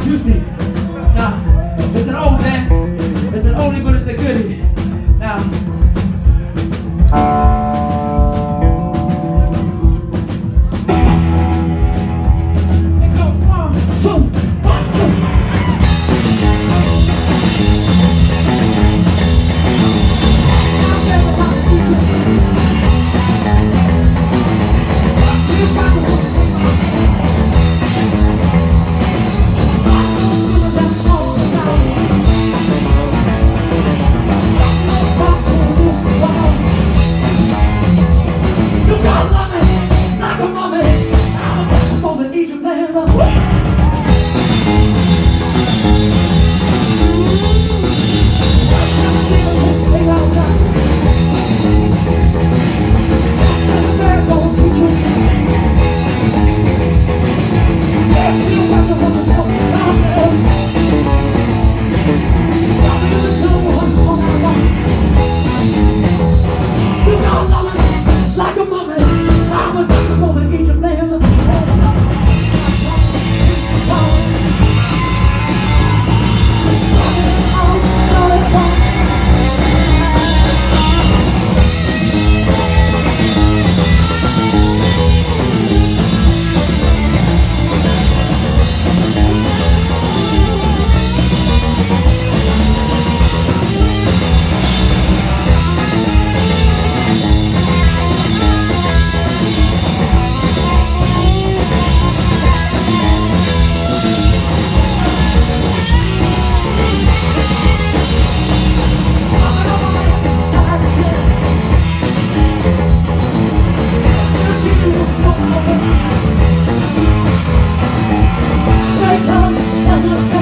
Tuesday.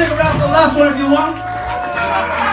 stick around for the last one if you want.